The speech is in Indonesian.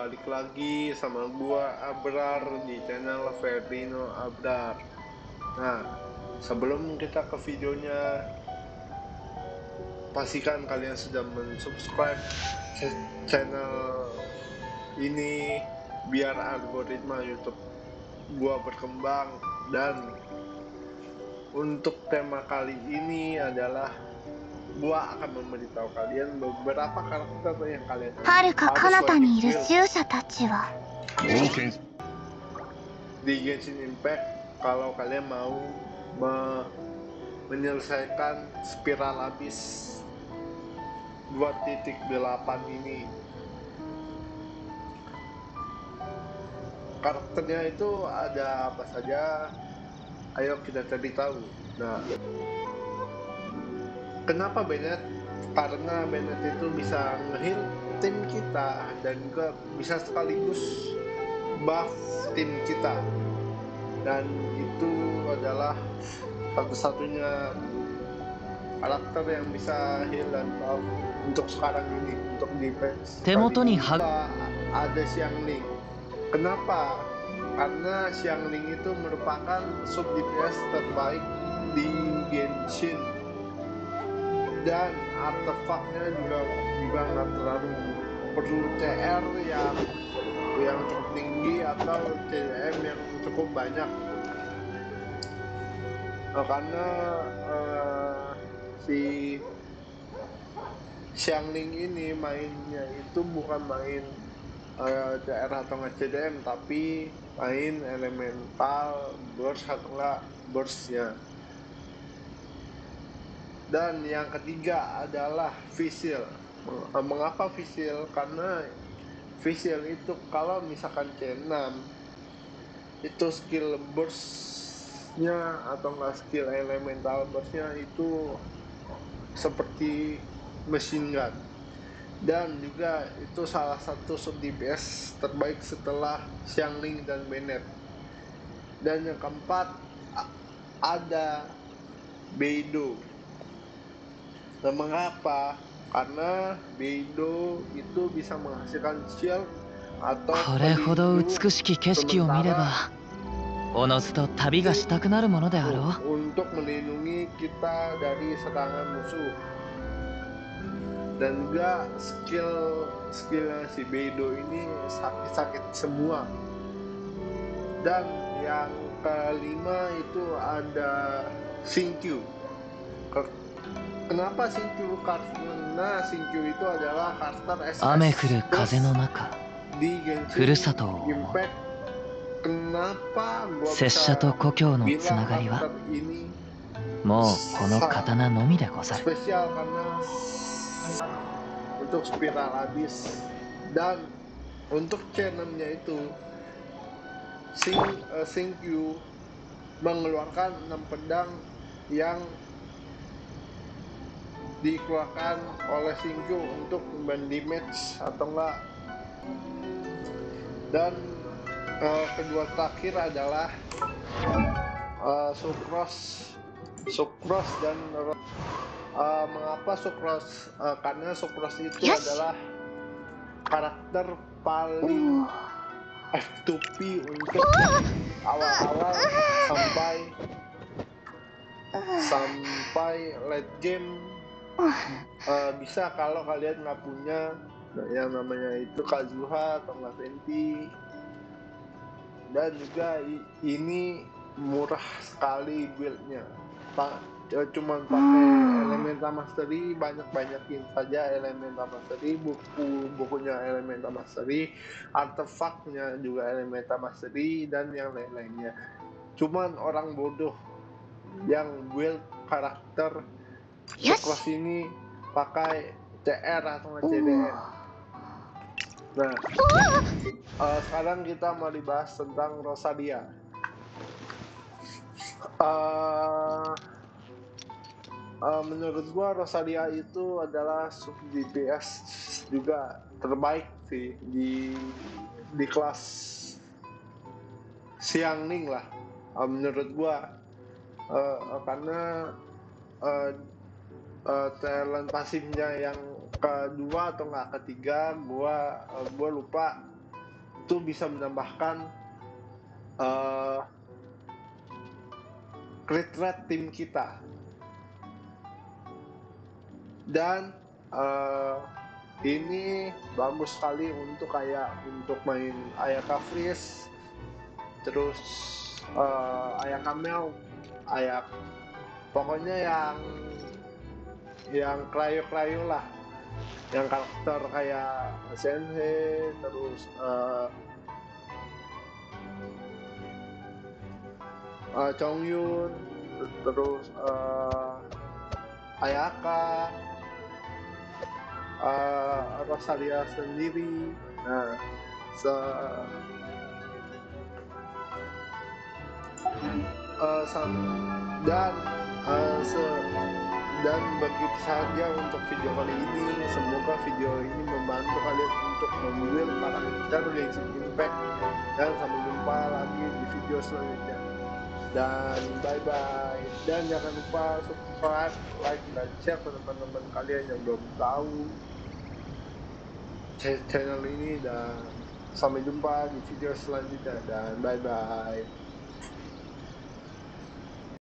balik lagi sama gua Abrar di channel Ferdino Abrar. Nah sebelum kita ke videonya pastikan kalian sudah mensubscribe channel ini biar algoritma YouTube gua berkembang. Dan untuk tema kali ini adalah gua akan memberitahu kalian beberapa karakter yang kalian Haruka Kanata ni iru syusha-tachi wa? Di Genshin Impact kalau kalian mau me menyelesaikan spiral abis 2.8 ini. Karakternya itu ada apa saja? Ayo kita cari tahu. Nah kenapa Bennett? Karena Bennett itu bisa ngehil tim kita dan juga bisa sekaligus buff tim kita. Dan itu adalah satu-satunya karakter yang bisa heal dan untuk sekarang ini untuk defense. Temotoni ada Xiang Ling? Kenapa? karena Xiang Ling itu merupakan sub DPS terbaik di Genshin dan artefaknya juga juga nggak terlalu perlu CR yang yang cukup tinggi atau CM yang cukup banyak. Eh, karena eh, si Xiangling ini mainnya itu bukan main eh, CR atau nggak CDM tapi main elemental burst atau nggak burstnya dan yang ketiga adalah Visil. Meng- Mengapa Visil? Karena Visil itu kalau misalkan C6 itu skill burstnya atau enggak skill elemental burstnya itu seperti machine gun dan juga itu salah satu sub DPS terbaik setelah Xiangling dan Bennett dan yang keempat ada Beidou Nah, mengapa? Karena Beidou itu bisa menghasilkan shield atau これほど pelindung 美しき景色を見ればおのずと旅がしたくなるものであろう untuk melindungi kita dari serangan musuh. Dan juga skill skill si Beidou ini sakit-sakit semua. Dan yang kelima itu ada Sinkyu. Ke- Kenapa Sinkyu? Karena Sinkyu itu adalah karakter SS 雨降る風の中 di ふる Genshin さとを思う Impact. Kenapa gua 拙者 bisa と故郷の bilang つながりは karakter ini もうこの刀のみでござる spesial karena untuk spiral habis dan untuk channelnya itu Sing uh, Singkyu mengeluarkan 6 pedang yang dikeluarkan oleh Singkyu untuk damage atau enggak. Dan uh, kedua terakhir adalah uh, Sucrose. Sucrose dan uh, mengapa Sucrose? Uh, karena Sucrose itu Yes. adalah karakter paling F2P untuk awal-awal sampai sampai late game Uh, bisa kalau kalian nggak punya yang namanya itu Kazuha atau nggak Venti dan juga ini murah sekali buildnya. Pa, ya cuman pakai Elemental Mastery banyak-banyakin saja Elemental Mastery buku bukunya Elemental Mastery artefaknya juga Elemental Mastery dan yang lain-lainnya. Cuman orang bodoh yang build karakter よし Sucrose ini pakai CR atau CDM. Nah, eh, sekarang kita mau dibahas tentang Rosalia. Eh, eh, menurut gua Rosalia itu adalah sub DPS juga terbaik sih di di kelas Xiangling lah Eh, menurut gua eh, karena eh, eh, talent pasifnya yang kedua atau nggak ketiga gua eh, gua lupa. Itu bisa menambahkan uh, crit rate tim kita. Dan uh, ini bagus sekali untuk kayak untuk main Ayaka Freeze terus uh, Ayaka Mel Ayak. Pokoknya yang yang krayo-krayo lah. Yang karakter kayak Senhe terus uh, uh, Chongyun terus uh, Ayaka uh, Rosalia sendiri. Nah se uh, dan uh, se dan begitu saja untuk video kali ini semoga video ini membantu kalian untuk membuild karakter Genshin Impact. Dan sampai jumpa lagi di video selanjutnya. Dan bye bye dan jangan lupa subscribe like dan share ke teman-teman kalian yang belum tahu channel ini. Dan sampai jumpa di video selanjutnya. Dan bye bye